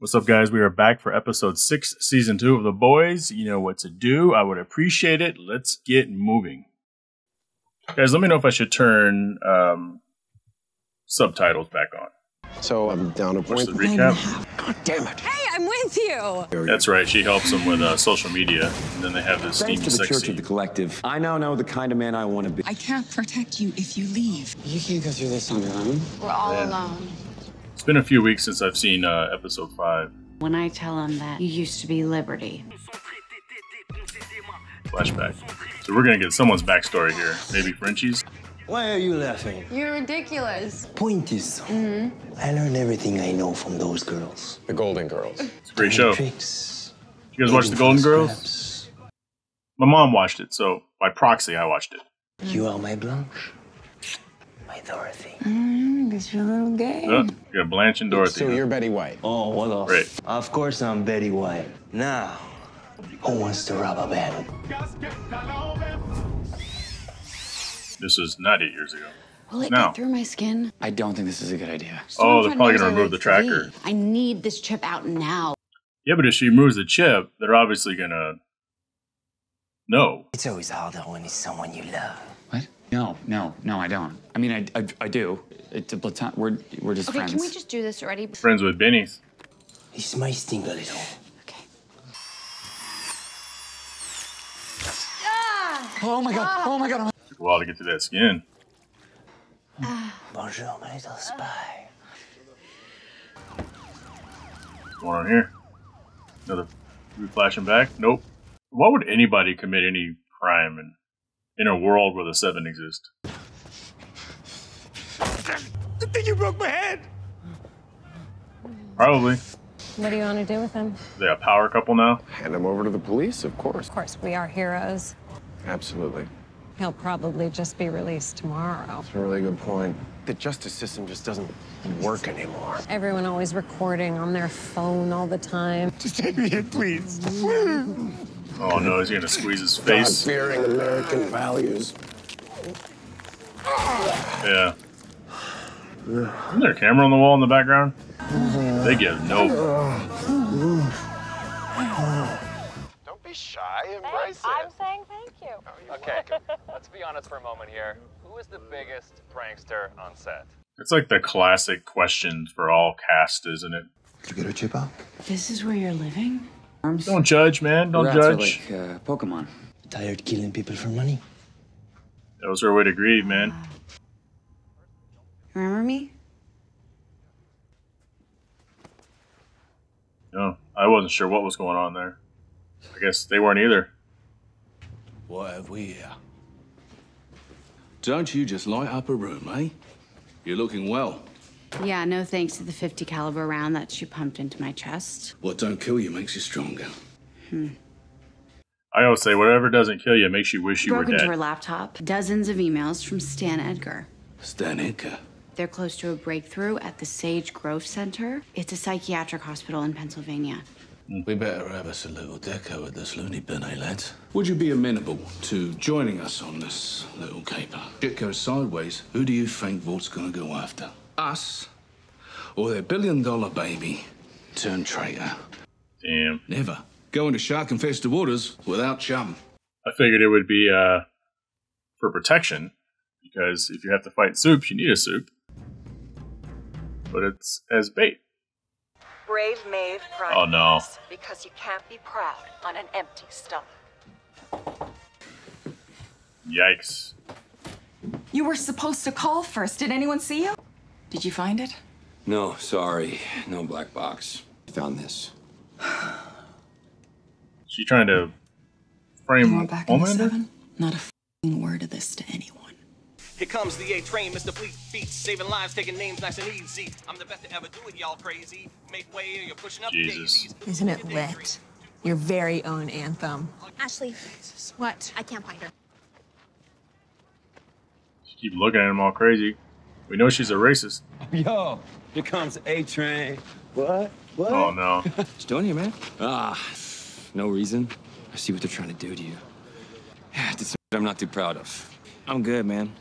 What's up, guys? We are back for episode six, season two of The Boys. You know what to do. I would appreciate it. Let's get moving. Guys, let me know if I should turn um, subtitles back on. So I'm down a What's point. the recap? God damn it. Hey, I'm with you. That's right. She helps them with uh, social media, and then they have this Thanks steamy to the sex Church scene. of the Collective. I now know the kind of man I want to be. I can't protect you if you leave. You can't go through this on your own. We're all Man. alone. It's been a few weeks since I've seen uh, episode five. When I tell him that you used to be Liberty. Flashback. So we're gonna get someone's backstory here. Maybe Frenchie's. Why are you laughing? You're ridiculous. Point is, I learned everything I know from those girls. The Golden Girls. It's a great show. Tricks. You guys watch The Golden Girls? scraps. My mom watched it, so by proxy, I watched it. You are my Blanche, my Dorothy. Guess you're a little gay. Uh, you got Blanche and Dorothy. So you're Betty White. Oh, what else? Great. Of course I'm Betty White. Now, who wants to rob a bank? This was not eight years ago. Will it No. get through my skin? I don't think this is a good idea. Oh, they're probably gonna remove the tracker. three. I need this chip out now. Yeah, but if she removes the chip, they're obviously gonna know. It's always harder when it's someone you love. What? No, no, no, I don't. I mean, I, I, I do. It's a platon. We're, we're just Okay, friends. can we just do this already? Friends with Benny's. This might sting a little. Okay. Oh, oh my god! Oh my god! Took a while to get to that skin. Bonjour, my little spy. What's going on here? Another we flashing back? Nope. Why would anybody commit any crime in in a world where the seven exist? I think you broke my head. Probably. What do you want to do with him? They a power couple now. Hand them over to the police, of course. Of course, we are heroes. Absolutely. He'll probably just be released tomorrow. That's a really good point. The justice system just doesn't work anymore. Everyone always recording on their phone all the time. Just take me in, please. Oh no, he's gonna squeeze his face. God-fearing American values. Yeah. Isn't there a camera on the wall in the background? They give no. Don't be shy. Embrace it. I'm saying thank you. Oh, okay, let's be honest for a moment here. Who is the biggest prankster on set? It's like the classic question for all cast, isn't it? Did you get her chip out? This is where you're living? Arms. Don't judge, man. Don't Rats are judge. like uh, Pokemon. Tired killing people for money? That was her way to grieve, man. Remember me? No, I wasn't sure what was going on there. I guess they weren't either. What have we here? Don't you just light up a room, eh? You're looking well. Yeah, no thanks to the 50 caliber round that she pumped into my chest. What don't kill you makes you stronger. Hmm. I always say, whatever doesn't kill you makes you wish you Broke were into dead. her laptop. Dozens of emails from Stan Edgar. Stan Edgar. They're close to a breakthrough at the Sage Grove Center. It's a psychiatric hospital in Pennsylvania. We better have us a little deco at this loony bin, eh, lads? Would you be amenable to joining us on this little caper? Shit goes sideways. Who do you think Vought's gonna go after? Us? Or their billion dollar baby turn traitor? Damn. Never. Go into shark infested waters without chum. I figured it would be uh, for protection, because if you have to fight soups, you need a soup. But it's as bait. Brave Maeve cried Oh, no. because you can't be proud on an empty stomach. Yikes. You were supposed to call first. Did anyone see you? Did you find it? No, sorry. No black box. Found this. She trying to frame Homelander? Not a f***ing word of this to anyone. Here comes the A train, Mr. Fleet Feet, saving lives, taking names nice and easy. I'm the best to ever do it, y'all crazy. Make way, or you're pushing up Jesus. daisies. Isn't it lit? Your very own anthem. Ashley, what? I can't find her. She keep looking at him all crazy. We know she's a racist. Yo, here comes A Train. What? What? Oh no. What's doing here, man? Ah, no reason. I see what they're trying to do to you. Yeah, did some I'm not too proud of. I'm good, man.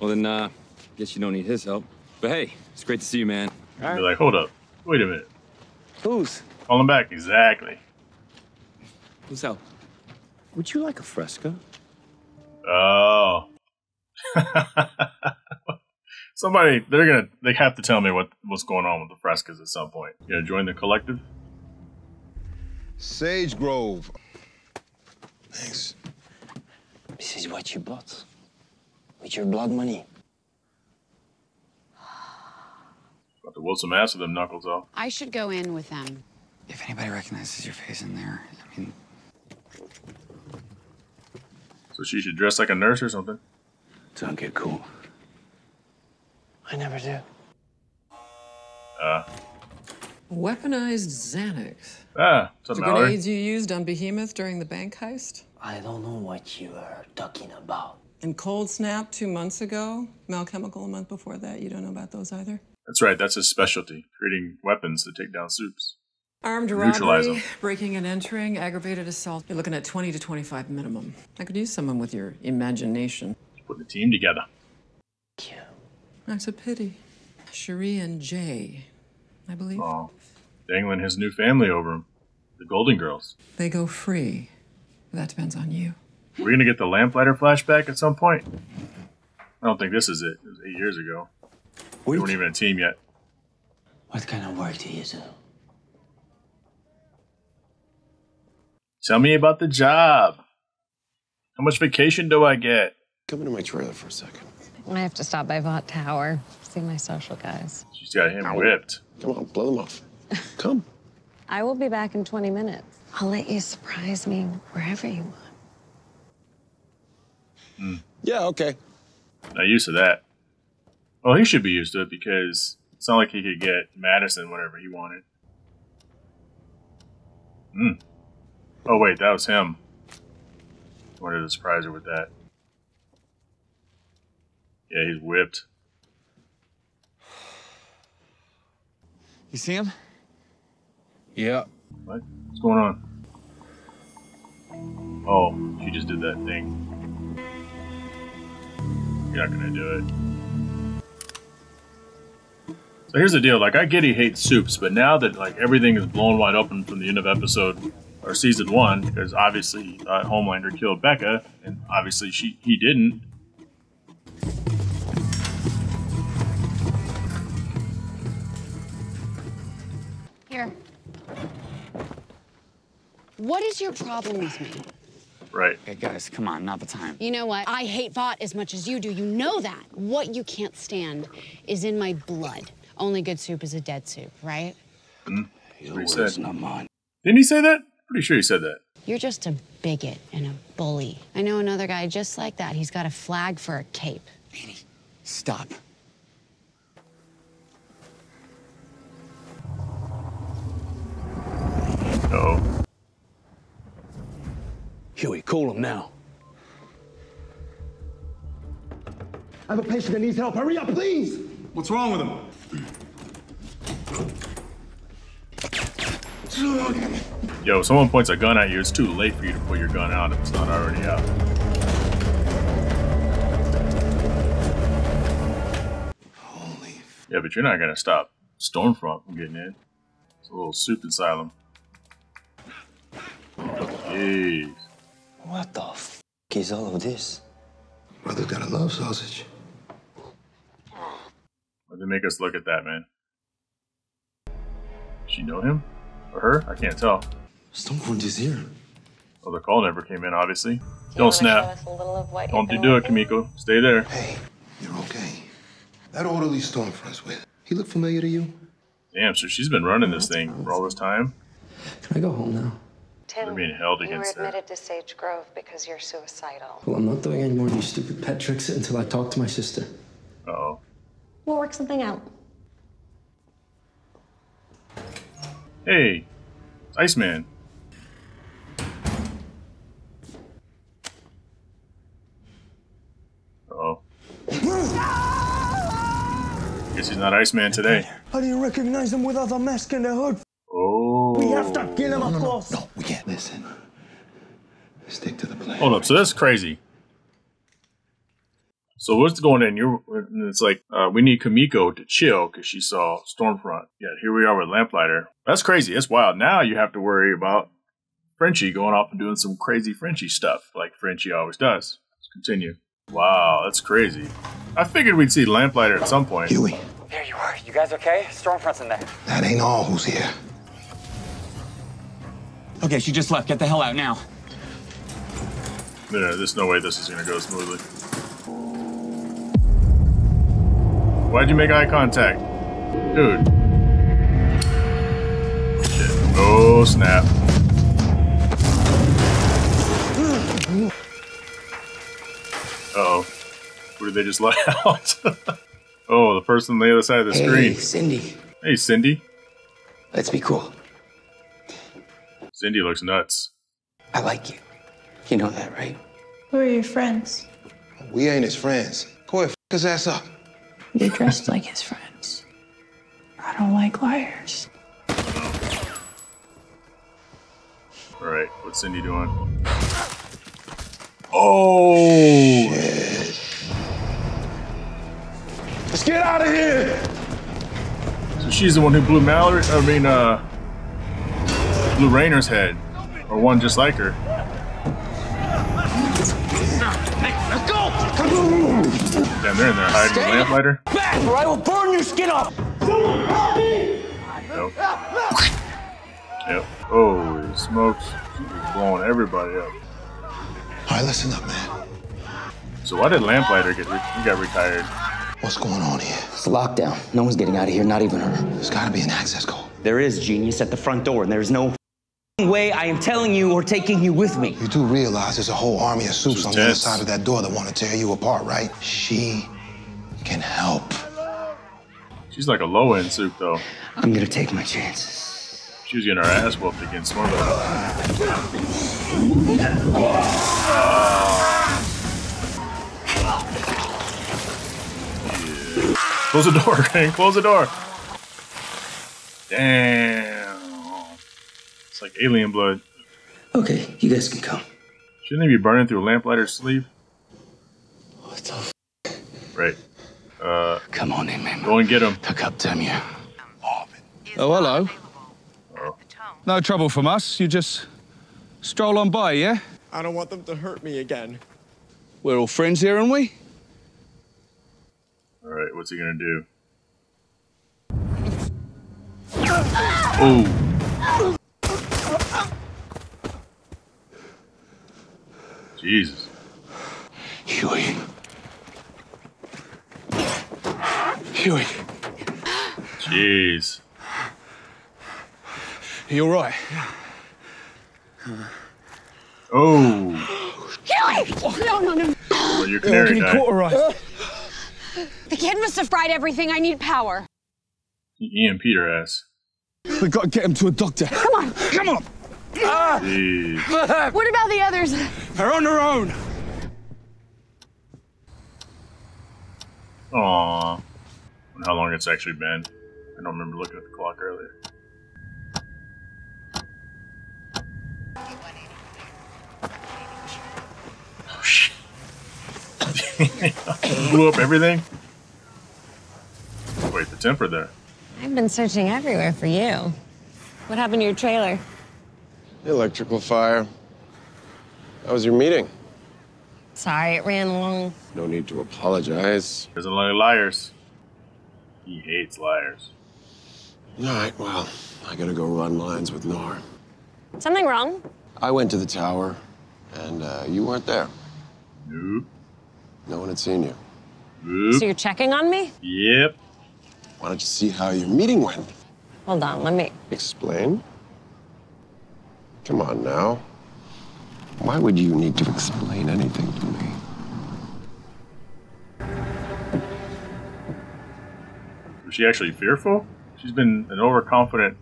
Well then, uh, guess you don't need his help. But hey, it's great to see you, man. Be like, hold up. Wait a minute. Who's? Call him back. Exactly. Who's out? Would you like a Fresca? Oh. Somebody, they're gonna, they have to tell me what what's going on with the Frescas at some point. You gonna join the collective? Sage Grove. Thanks. This is what you bought. With your blood money. About to whoop some ass with them knuckles off. I should go in with them. If anybody recognizes your face in there, I mean, So she should dress like a nurse or something. Don't get cool. I never do. Uh, Weaponized Xanax. ah, The what's up, Mallory? grenades you used on Behemoth during the bank heist? I don't know what you are talking about. And Cold Snap two months ago? Malchemical a month before that? You don't know about those either? That's right. That's his specialty: creating weapons to take down soups. Armed robbery, them. breaking and entering, aggravated assault. You're looking at 20 to 25 minimum. I could use someone with your imagination. Putting a team together. That's a pity. Cherie and Jay, I believe. Oh, dangling his new family over him. The Golden Girls. They go free. That depends on you. We're gonna get the lamplighter flashback at some point. I don't think this is it. It was eight years ago. We weren't even a team yet. What kind of work do you do? Tell me about the job. How much vacation do I get? Come into my trailer for a second. I have to stop by Vought Tower, see my social guys. She's got him whipped. Come on, blow them off. Come. I will be back in 20 minutes. I'll let you surprise me wherever you want. Hmm. Yeah, okay. Not used to that. Well, he should be used to it because it's not like he could get Madison whatever he wanted. Hmm. Oh wait, that was him. I Wanted to surprise her with that. Yeah, he's whipped. you see him? Yeah. What? What's going on? Oh, she just did that thing. You're not gonna do it. So here's the deal. Like, I get he hates soups, but now that like everything is blown wide open from the end of episode or season one, because obviously uh, Homelander killed Becca, and obviously she he didn't. Here. What is your problem with me? Right. Okay, guys, come on, not the time. You know what? I hate Vought as much as you do. You know that. What you can't stand is in my blood. Only good soup is a dead soup, right? Hmm. Your he words, said. not mine. Didn't he say that? Pretty sure he said that. You're just a bigot and a bully. I know another guy just like that. He's got a flag for a cape. Annie. Stop. Oh. Huey, call him now. I have a patient that needs help. Hurry up, please! What's wrong with him? Yo, someone points a gun at you, it's too late for you to pull your gun out if it's not already out. Holy... Yeah, but you're not gonna stop Stormfront from getting in. It's a little soup asylum. Jeez. What the f is all of this? Brother got a love sausage. Why'd they make us look at that, man? She know him? Or her? I can't tell. Stormfront is here. Well, the call never came in, obviously. Don't snap. A little of what Don't you do it, Kimiko. Stay there. Hey, you're okay. That orderly Stormfront's with. He look familiar to you? Damn, so she's been running this thing for all this time. Can I go home now? They're being held against You were against her. admitted to Sage Grove because you're suicidal. Well, I'm not doing any more of these stupid pet tricks until I talk to my sister. Uh oh. We'll work something out. Hey, Iceman. Uh oh. Guess he's not Iceman today. How do you recognize him without the mask and the hood. Kill him, of course. No, we can't. Listen. Stick to the plan. Hold up. So that's crazy. So what's going on? You're, and it's like uh, we need Kimiko to chill because she saw Stormfront. Yeah, here we are with Lamplighter. That's crazy. That's wild. Now you have to worry about Frenchie going off and doing some crazy Frenchie stuff like Frenchie always does. Let's continue. Wow, that's crazy. I figured we'd see Lamplighter at some point. Huey, There you are. You guys okay? Stormfront's in there. that ain't all who's here. Okay, she just left. Get the hell out now. No, there's no way this is gonna go smoothly. Why'd you make eye contact? Dude. Shit. Oh, snap. Uh-oh. Who did they just let out? oh, the person on the other side of the Hey, screen. Cindy. Hey, Cindy. Let's be cool. Cindy looks nuts. I like you. You know that, right? Who are your friends? We ain't his friends. Go ahead, f his ass up. You're dressed like his friends. I don't like liars. All right, what's Cindy doing? Oh! Let's get out of here! So she's the one who blew Mallory. I mean, uh, blew Raynor's head, or one just like her. Let's go! Damn, they're in there hiding the lamplighter. Back, or I will burn your skin off! Yep. Yep. Holy smokes! She's blowing everybody up. All right, listen up, man. So why did Lamplighter get? Re- he got retired. What's going on here? It's lockdown. No one's getting out of here, not even her. There's gotta be an access code. There is genius at the front door, and there's no way I am telling you or taking you with me. You do realize there's a whole army of supes on the other side of that door that want to tear you apart, right? She can help. She's like a low end soup though. I'm gonna take my chances. She was getting her ass whooped against Smurfette. Close the door, Crane. Close the door. Damn. It's like alien blood. Okay, you guys can come. Shouldn't he be burning through a lamplighter's sleeve? What the f- Right. Uh, Come on in, man. go and get him. Pick up, damn you. Oh, hello. No trouble from us. You just stroll on by, yeah? I don't want them to hurt me again. We're all friends here, aren't we? All right, what's he gonna do? Oh. Jesus. Huey. Huey. Jeez. You all right? Oh. Huey! No, no, no. Well, your canary died. cauterized. The kid must have fried everything. I need power. Ian Peter ass. We've got to get him to a doctor. Come on. Come on. Jeez. What about the others? They're on their own. Aw. How long it's actually been. I don't remember looking at the clock earlier. Oh, shit. Blew up everything? Wait, the temper there. I've been searching everywhere for you. What happened to your trailer? The Electrical fire. How was your meeting? Sorry, it ran long. No need to apologize. Doesn't like liars. He hates liars. All right, well, I gotta go run lines with Nor. Something wrong? I went to the tower, and uh, you weren't there. Nope. No one had seen you. Nope. So you're checking on me? Yep. Why don't you see how your meeting went? Hold on, let me. Explain? Come on now. Why would you need to explain anything to me? Was she actually fearful? She's been an overconfident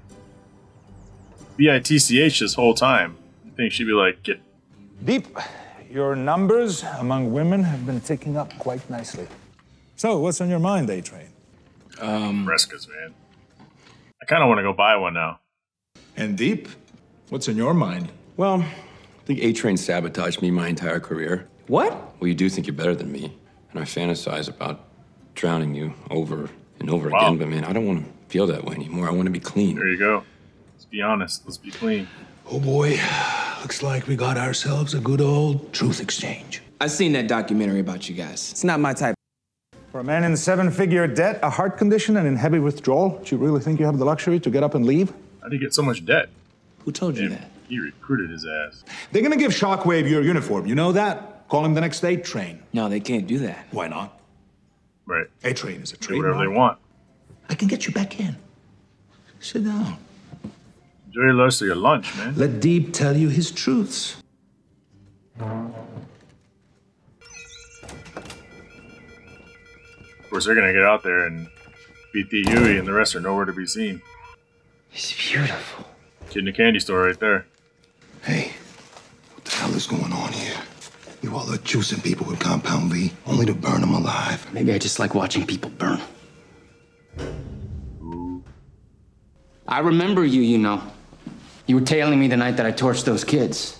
bitch this whole time. You think she'd be like, get Deep, your numbers among women have been ticking up quite nicely. So, what's on your mind, A Train? um Frescas, man. I kind of want to go buy one now. And Deep, what's on your mind? Well, I think A Train sabotaged me my entire career. What? Well, you do think you're better than me. and I fantasize about drowning you over and over Wow. again. But man, I don't want to feel that way anymore. I want to be clean. There you go. Let's be honest. Let's be clean. Oh boy, looks like we got ourselves a good old truth exchange. I've seen that documentary about you guys. It's not my type. For a man in seven figure debt, a heart condition, and in heavy withdrawal, do you really think you have the luxury to get up and leave? How did you get so much debt? Who told you that? He recruited his ass. They're gonna give Shockwave your uniform. You know that? Call him the next day, train. No, they can't do that. Why not? Right. A train is a train. Do train. whatever they want. I can get you back in. Sit down. Enjoy the rest of your lunch, man. Let Deep tell you his truths. Of course, they're gonna get out there and beat the Huey, and the rest are nowhere to be seen. He's beautiful. Kid in a candy store right there. Hey, what the hell is going on here? You all are juicing people with Compound V, only to burn them alive. Maybe I just like watching people burn. I remember you, you know. You were tailing me the night that I torched those kids.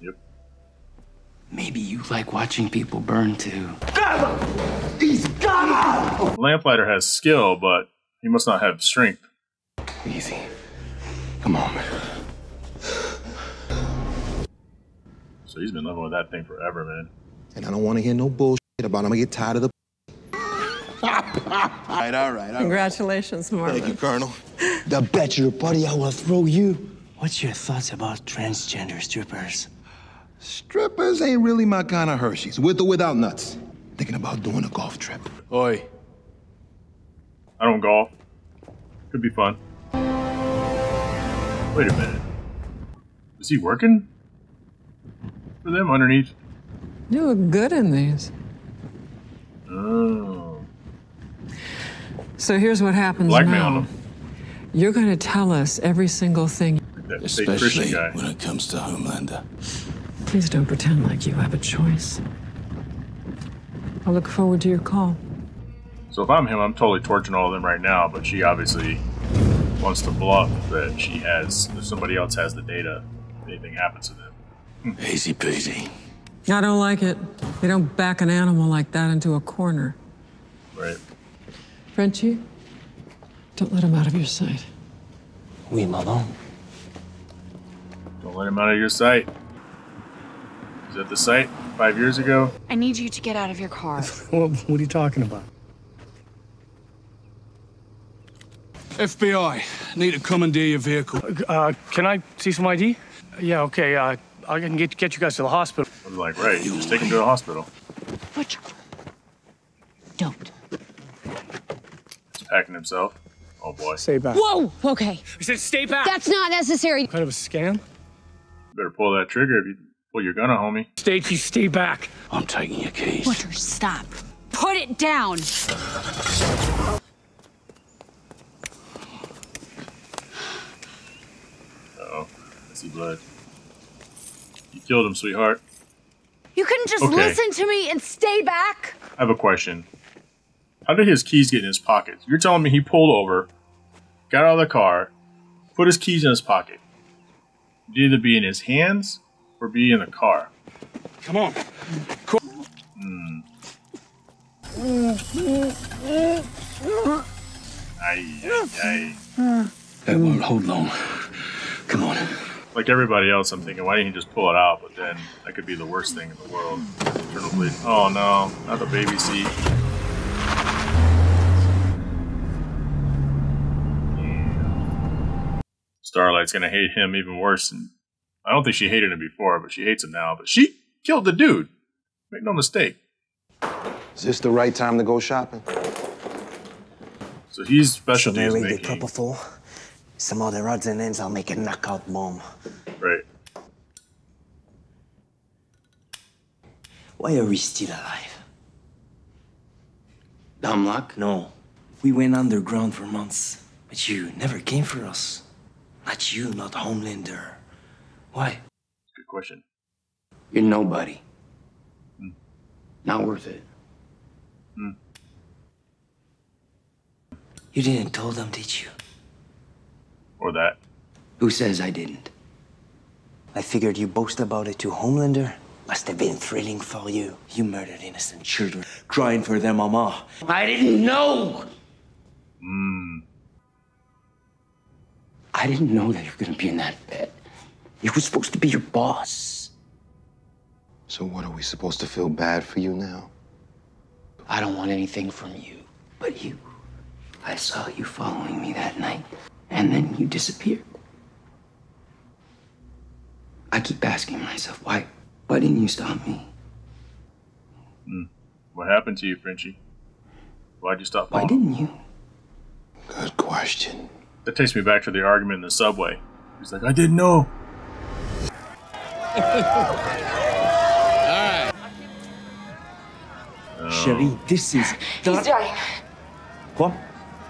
Yep. Maybe you like watching people burn too. He's got! Lamplighter has skill, but he must not have strength. Easy. Come on, man. So he's been living with that thing forever, man. And I don't want to hear no bullshit about him. I'm gonna get tired of the. all right, all right, all right. Congratulations, Marvin. Thank you, Colonel. The bachelor party, I will throw you. What's your thoughts about transgender strippers? Strippers ain't really my kind of Hershey's, with or without nuts. Thinking about doing a golf trip. Oi. I don't golf. Could be fun. Wait a minute. Is he working for them underneath? You look good in these. Oh. So here's what happens Blackmail now. them. You're going to tell us every single thing. That fake Especially when it comes to Homelander. Please don't pretend like you have a choice. I look forward to your call. So if I'm him, I'm totally torching all of them right now, but she obviously wants to bluff that she has, if somebody else has the data. If anything happens to them. Easy peasy. I don't like it. They don't back an animal like that into a corner. Right. Frenchie, don't let him out of your sight. Oui, madame. Don't let him out of your sight. Is that the site five years ago? I need you to get out of your car. What, what are you talking about? FBI, need to commandeer your vehicle. Uh, can I see some ID? Yeah, okay. Uh, I can get get you guys to the hospital. I was like, right, just take him to the hospital. Butcher. Don't. He's packing himself. Oh boy. Stay back. Whoa! Okay. I said stay back. That's not necessary. kind of a scam. Better pull that trigger if you pull your gun on homie. Stacey, stay back. I'm taking your keys. Butcher, stop. Put it down. Uh-oh. I see blood. You killed him, sweetheart. You couldn't just Okay. listen to me and stay back? I have a question. How did his keys get in his pocket? You're telling me he pulled over, got out of the car, put his keys in his pocket. It'd either be in his hands or be in the car. Come on. Hmm. Aye, aye, aye. That won't hold long. Come on. Like everybody else, I'm thinking, why didn't he just pull it out? But then that could be the worst thing in the world. Internal bleeding. Oh no, not the baby seat. Starlight's gonna hate him even worse. And I don't think she hated him before, but she hates him now. But she killed the dude. Make no mistake. Is this the right time to go shopping? So he's specialty is making. Propofol. Some other odds and ends, I'll make a knockout bomb. Right. Why are we still alive? Dumb luck? No. We went underground for months, but you never came for us. Not you, not Homelander. Why? Good question. You're nobody. Hmm. Not worth it. Hmm. You didn't tell them, did you? Or that. Who says I didn't? I figured you boast about it to Homelander. Must have been thrilling for you. You murdered innocent children, crying for their mama. I didn't know. Hmm. I didn't know that you were gonna be in that bed. He was supposed to be your boss. So what are we supposed to feel bad for you now? I don't want anything from you, but you. I saw you following me that night, and then you disappeared. I keep asking myself, why, why didn't you stop me? Hmm. What happened to you, Frenchie? Why'd you stop Why following? didn't you? Good question. That takes me back to the argument in the subway. He's like, I didn't know. Oh. Cherie, this is He's dying. What?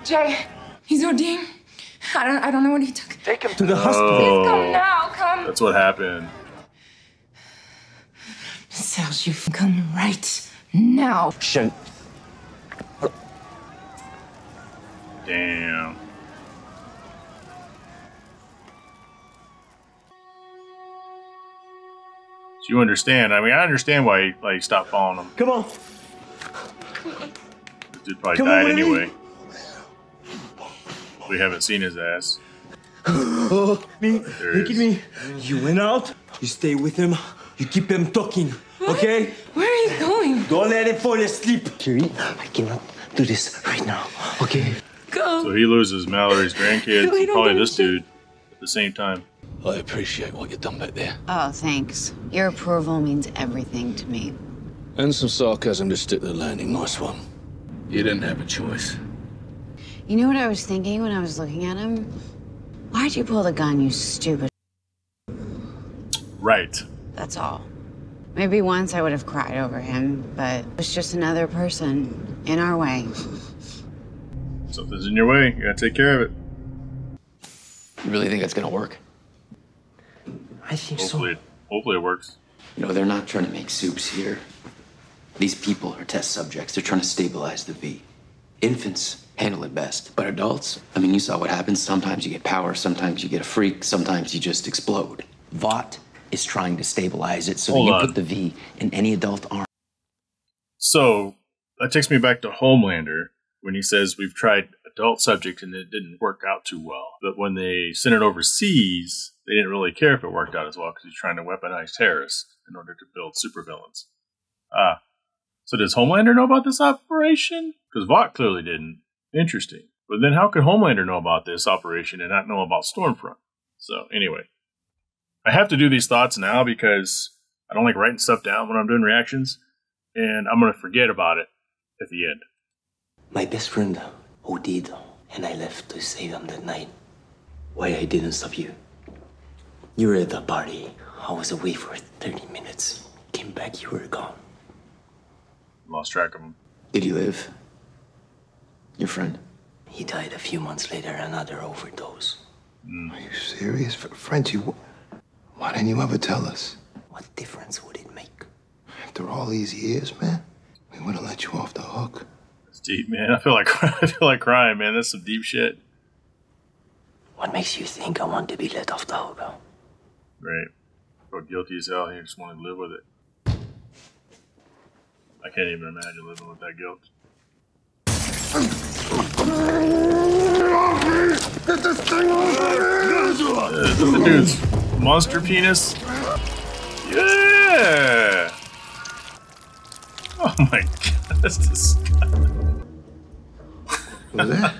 Jay, he's ODing. I don't, I don't know what he took. Take him to the Oh. Come now, come. That's what happened. Serge, you come right now. Cherie. Damn. So you understand? I mean, I understand why he, like he stopped following him. Come on. This dude probably Come died Willie. anyway. We haven't seen his ass. Oh, me, There look at me. You went out, you stay with him, you keep him talking, okay? Where are you going? Don't let him fall asleep. Cherie, I cannot do this right now, okay? Go. So he loses Mallory's grandkids, Wait, and probably hold on, this dude at the same time. I appreciate what you've done back there. Oh, thanks. Your approval means everything to me. And some sarcasm to stick the landing. Nice one. You didn't have a choice. You know what I was thinking when I was looking at him? Why'd you pull the gun, you stupid? Right. That's all. Maybe once I would have cried over him, but it was just another person in our way. Something's in your way. You gotta take care of it. You really think that's gonna work? I think Hopefully, it, hopefully it works. You know, they're not trying to make soups here. These people are test subjects. They're trying to stabilize the V. Infants handle it best. But adults, I mean, you saw what happens. Sometimes you get power, sometimes you get a freak, sometimes you just explode. Vought is trying to stabilize it so Hold that you on. put the V in any adult arm. So that takes me back to Homelander when he says we've tried adult subject and it didn't work out too well. But when they sent it overseas, they didn't really care if it worked out as well because he's trying to weaponize terrorists in order to build supervillains. Ah, so does Homelander know about this operation? Because Vought clearly didn't. Interesting. But then how could Homelander know about this operation and not know about Stormfront? So anyway, I have to do these thoughts now because I don't like writing stuff down when I'm doing reactions, and I'm gonna forget about it at the end. My best friend OD'd, and I left to save him that night. Why I didn't stop you? You were at the party. I was away for 30 minutes. Came back, you were gone. Lost track of him. Did he live? Your friend? He died a few months later, another overdose. Mm. Are you serious? F- Frenchie, wh- why didn't you ever tell us? What difference would it make? After all these years, man, we would have let you off the hook. It's deep, man. I feel like I feel like crying, man. That's some deep shit. What makes you think I want to be let off the hook? Right. Felt guilty as hell. He just wanted to live with it. I can't even imagine living with that guilt. Get this thing off the dude's monster penis. Yeah. Oh my god, that's disgusting. Was that?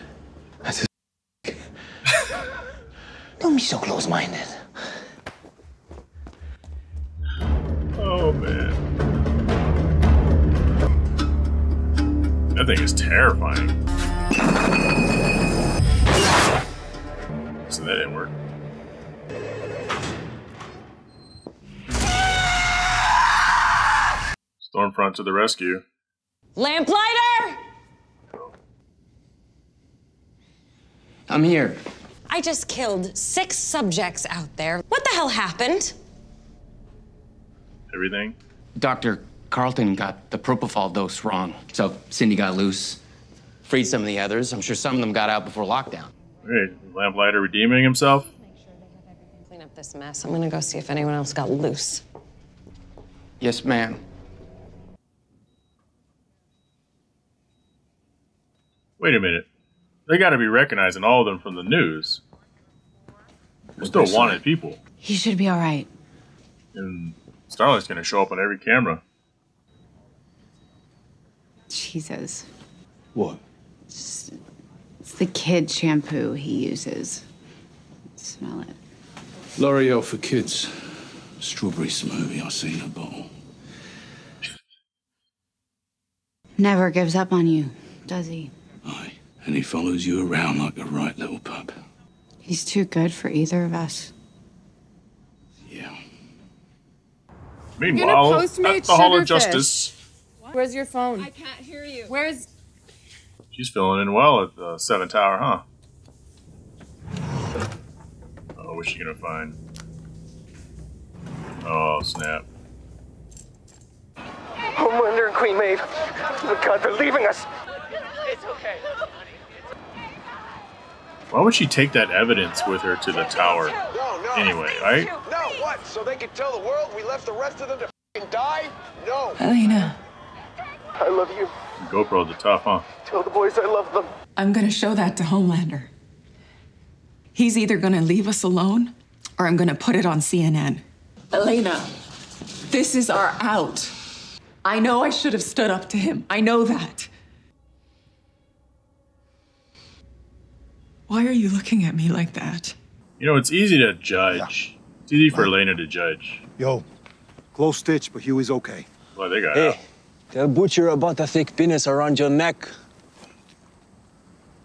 Don't be so close-minded. Oh man. That thing is terrifying. So that didn't work. Stormfront to the rescue. Lamplighter! I'm here. I just killed six subjects out there. What the hell happened? Everything. Dr. Carlton got the propofol dose wrong. So Cindy got loose, freed some of the others. I'm sure some of them got out before lockdown. Hey, Lamplighter redeeming himself. Make sure they have everything clean up this mess. I'm gonna go see if anyone else got loose. Yes, ma'am. Wait a minute. They got to be recognizing all of them from the news. They're still wanted people. He should be all right. And Starlight's going to show up on every camera. Jesus. What? It's, it's the kid shampoo he uses. Smell it. L'Oreal for kids. Strawberry smoothie, I see in a bottle. Never gives up on you, does he? Aye, And he follows you around like a right little pup. He's too good for either of us. Yeah. Meanwhile, You're gonna at Postmate the Hall of Justice, Where's your phone? I can't hear you. Where's she's filling in well at the Seven Tower, huh? Oh, what's she gonna find? Oh, snap. Homelander and Queen Maeve. Oh God, they're leaving us. It's okay. Why would she take that evidence with her to the tower? Anyway, right? No, what? So they can tell the world we left the rest of them to fing die? No. Elena, I love you. GoPro's the top, huh? Tell the boys I love them. I'm gonna show that to Homelander. He's either gonna leave us alone or I'm gonna put it on CNN. Elena, this is our out. I know I should have stood up to him. I know that. Why are you looking at me like that? You know, it's easy to judge. It's easy for Elena to judge. Yo, close stitch, but Huey's okay. Well, they got Hey, out. Tell Butcher about the thick penis around your neck.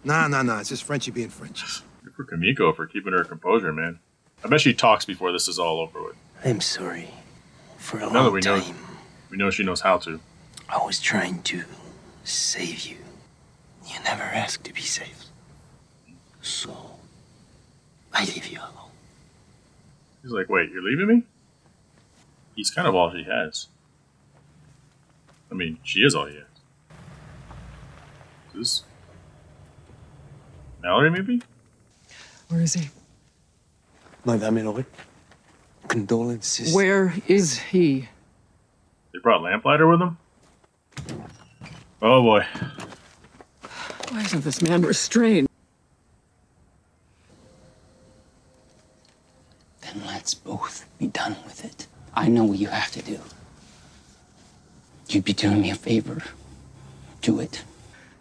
Nah, nah, nah. It's just Frenchie being French. Good for Kimiko for keeping her composure, man. I bet she talks before this is all over with. I'm sorry. For a Now that long we know, we know she knows how to. I was trying to save you. You never asked to be saved. So, I leave you alone. He's like, wait, you're leaving me? He's kind of all she has. I mean, she is all he has. Is this Mallory, maybe? Where is he? Madame Eloy, condolences. Where is he? They brought Lamplighter with them? Oh boy. Why isn't this man restrained? Then let's both be done with it. I know what you have to do. You'd be doing me a favor. Do it.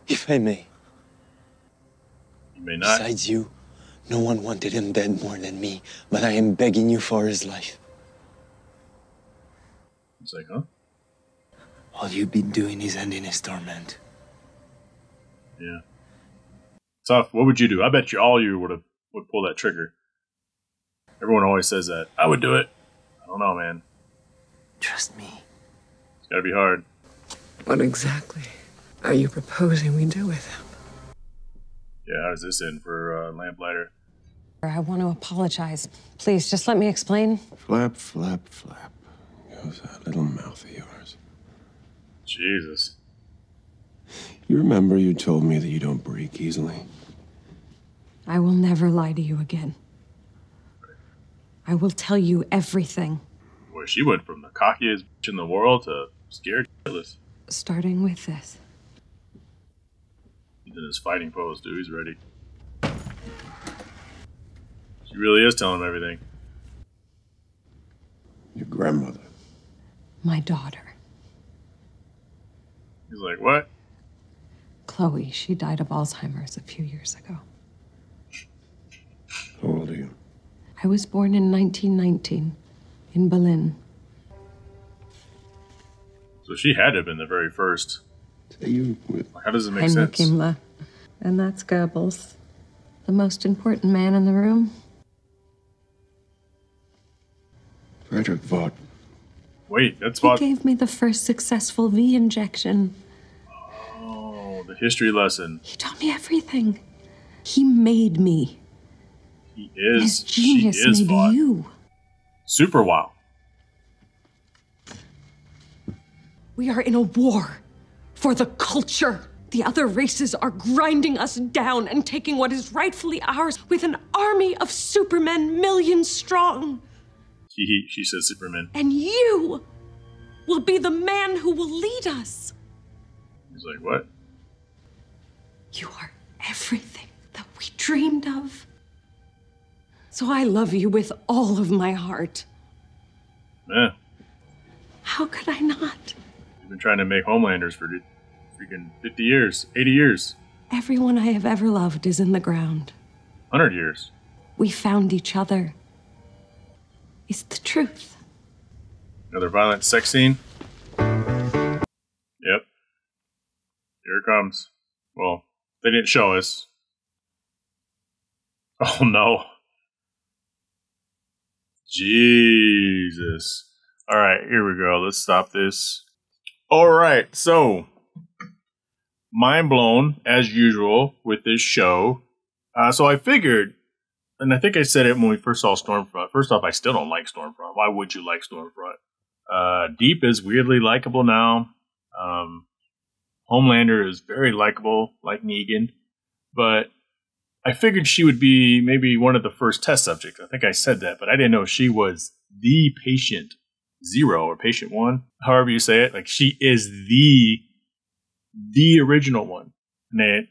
If I may. You may not. Besides you, no one wanted him dead more than me, but I am begging you for his life. It's like, huh? All you've been doing is ending his torment. Yeah. Tough. What would you do? I bet you all you would have would pull that trigger. Everyone always says that. I would do it. I don't know, man. Trust me. It's gotta be hard. What exactly are you proposing we do with him? Yeah, how's this in for uh, Lamplighter? I want to apologize. Please, just let me explain. Flap, flap, flap. Goes that little mouth of yours. Jesus. You remember you told me that you don't break easily? I will never lie to you again. I will tell you everything, Boy, she went from the cockiest bitch in the world to scared shitless. starting with this. He's in his fighting pose, dude. He's ready. She really is telling him everything. Your grandmother. My daughter, He's like, what? Chloe, she died of Alzheimer's a few years ago. How old are you? I was born in 1919 in Berlin. So she had to have been the very first. You How does it make Heinrich sense? Himmler. And that's Goebbels, the most important man in the room. Frederick Vought. Wait, that's He what. gave me the first successful V injection. Oh, the history lesson. He taught me everything. He made me. He is. His genius she is made Vought. you. Super wow. We are in a war for the culture. The other races are grinding us down and taking what is rightfully ours with an army of supermen, millions strong. He, he, she says Superman. And you will be the man who will lead us. He's like, what? You are everything that we dreamed of. So I love you with all of my heart. Yeah. How could I not? Been trying to make Homelanders for freaking 50 years, 80 years, Everyone I have ever loved is in the ground. 100 years. We found each other. It's the truth. Another violent sex scene. Yep. Here it comes. Well, they didn't show us. Oh no. Jesus. All right, here we go. Let's stop this. All right, so mind blown as usual with this show. Uh, so I figured, and I think I said it when we first saw Stormfront. First off, I still don't like Stormfront. Why would you like Stormfront? Uh, Deep is weirdly likable now. Um, Homelander is very likable, like Negan, but I figured she would be maybe one of the first test subjects. I think I said that, but I didn't know she was the patient zero or patient one, however you say it. Like she is the the original one. And it,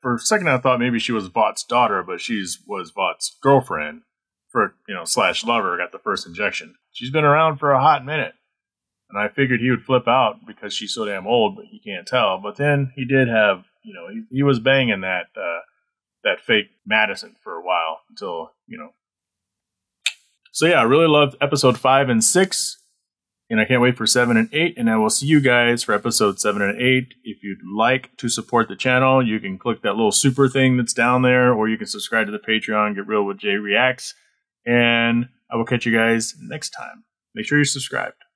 for a second, I thought maybe she was Vought's daughter, but she's was Vought's girlfriend for you know slash lover. Got the first injection. She's been around for a hot minute, and I figured he would flip out because she's so damn old, but he can't tell. But then he did have you know he, he was banging that uh, that fake Madison for a while until you know. So yeah, I really loved episode five and six. And I can't wait for 7 and 8. And I will see you guys for episode 7 and 8. If you'd like to support the channel, you can click that little super thing that's down there, or you can subscribe to the Patreon, Get Reel with Jhae Reacts. And I will catch you guys next time. Make sure you're subscribed.